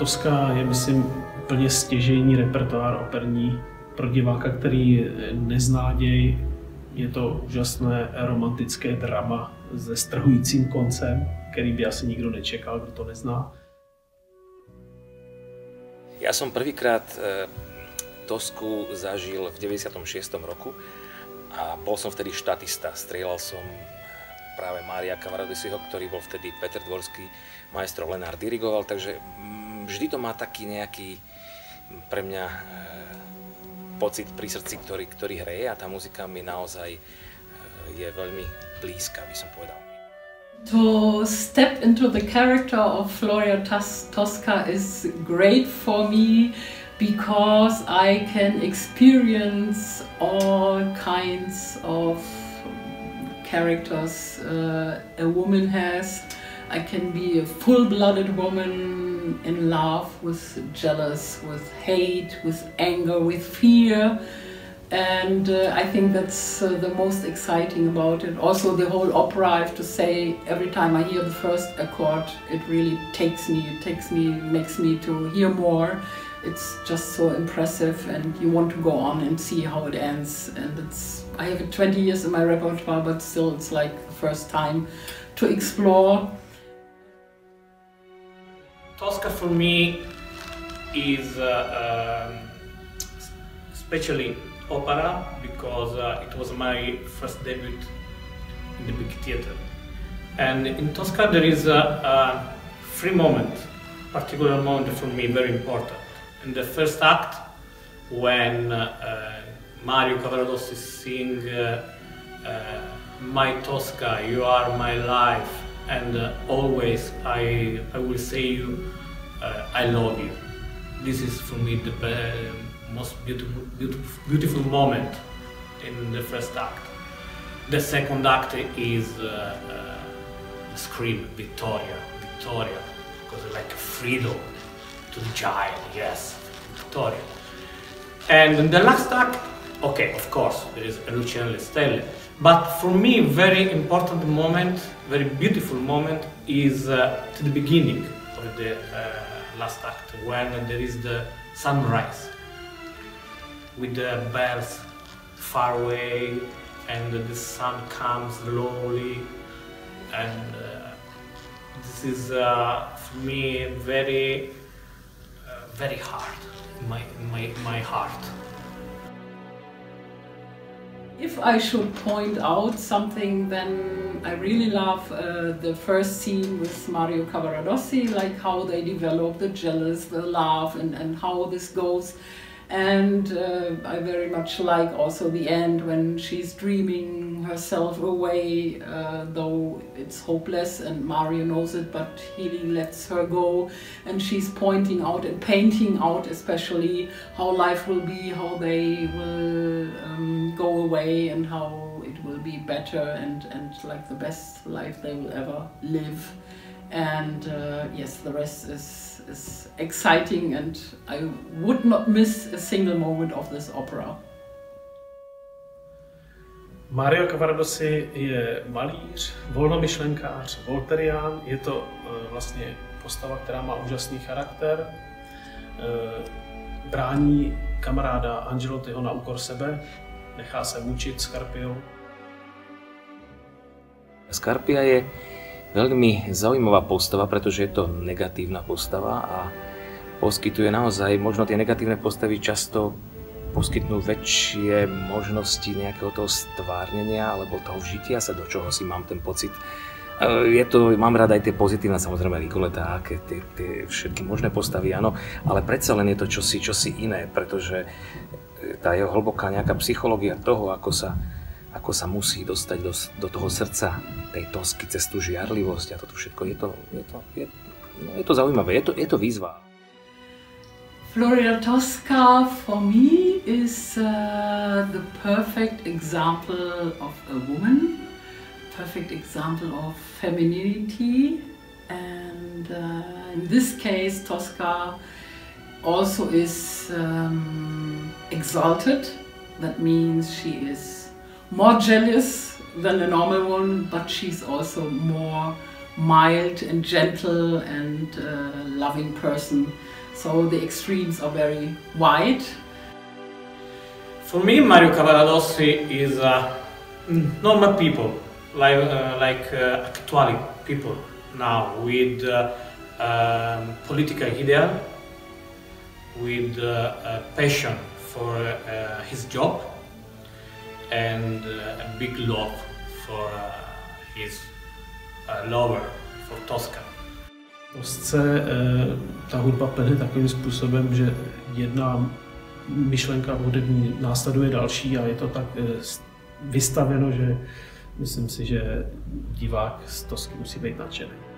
Toska je, myslím, úplně stěžejní repertoár operní pro diváka, který nezná děj. Je to úžasné romantické drama se strhujícím koncem, který by asi nikdo nečekal, kdo to nezná. Ja som prvýkrát e, Tosku zažil v 96. roku a bol som vtedy štatista. Strieľal som práve Mária Kavaradisiho, ktorý bol vtedy Petr Dvorský, majstro Lenár dirigoval, takže vždy to má taký nejaký pre mňa e, pocit pri srdci, ktorý, ktorý hreje a tá muzika mi naozaj e, je veľmi blízka, by som povedal. To step into the character of Floria Tosca is great for me because I can experience all kinds of characters uh, a woman has. I can be a full-blooded woman in love, with jealous, with hate, with anger, with fear and uh, I think that's uh, the most exciting about it. Also the whole opera, I have to say, every time I hear the first accord, it really takes me, it takes me, makes me to hear more. It's just so impressive and you want to go on and see how it ends. And it's, I have it 20 years in my repertoire, but still it's like the first time to explore. Tosca for me is uh, um, especially opera because uh, it was my first debut in the big theater. And in Tosca there is a, a free moment, particular moment for me, very important. In the first act, when uh, Mario Cavaradossi sing uh, uh, My Tosca, you are my life, and uh, always I, I will say you, uh, I love you. This is for me the best most beautiful, beautiful, beautiful moment in the first act. The second act is uh, uh, scream Vittoria, Vittoria, because like freedom to the giant, yes, Vittoria. And the last act, okay, of course, there is lucevan le stelle, but for me, very important moment, very beautiful moment is uh, to the beginning of the uh, last act when there is the sunrise with the bells far away and the sun comes slowly and uh, this is uh, for me very uh, very hard in my, in my, my heart. If I should point out something, then I really love uh, the first scene with Mario Cavaradossi, like how they develop the jealous, the love, and, and how this goes and uh, I very much like also the end when she's dreaming herself away, uh, though it's hopeless and Mario knows it, but he lets her go. And she's pointing out and painting out especially how life will be, how they will um, go away and how it will be better and, and like the best life they will ever live. And uh, yes, the rest is is exciting and I would not miss a single moment of this opera. Mario Cavaradossi je malíř, volnomyšlenkář, volterián. Je to uh, vlastně postava, která má úžasný charakter. Uh, brání kamaráda Angelotyho na úkor sebe, nechá se mučit Skarpiou. Skarpia je veľmi zaujímavá postava, pretože je to negatívna postava a poskytuje naozaj, možno tie negatívne postavy často poskytnú väčšie možnosti nejakého toho stvárnenia alebo toho vžitia sa do čoho si mám ten pocit. Je to, mám rád aj tie pozitívne, samozrejme Rigoletá, aké tie, tie všetky možné postavy, áno, ale predsa len je to čosi, čosi iné, pretože tá jeho hlboká nejaká psychológia toho, ako sa ako sa musí dostať do, do toho srdca tej tosky cez tú žiarlivosť a toto všetko. Je to, je to, je, no je to zaujímavé, je to, je to výzva. Florida Tosca for me is uh, the perfect example of a woman, perfect example of femininity and uh, in this case Tosca also is um, exalted, that means she is more jealous than a normal one, but she's also more mild and gentle and uh, loving person. So the extremes are very wide. For me, Mario Cavaradossi is uh, normal people, like uh, like uh, actually people now with uh, um, political ideal, with uh, passion for his job, and uh, a big love for uh, his uh, lover, for Tosca. Tosce eh, ta hudba plne takovým způsobem, že jedna myšlenka hudební následuje další a je to tak eh, vystaveno, že myslím si, že divák z Tosky musí být nadšený.